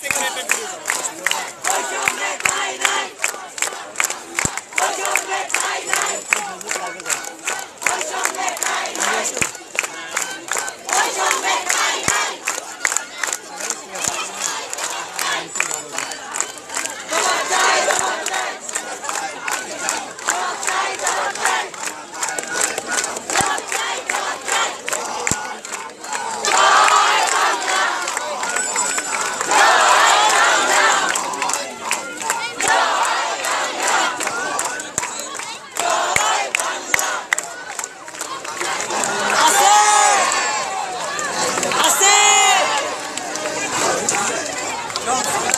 Thank you. Don't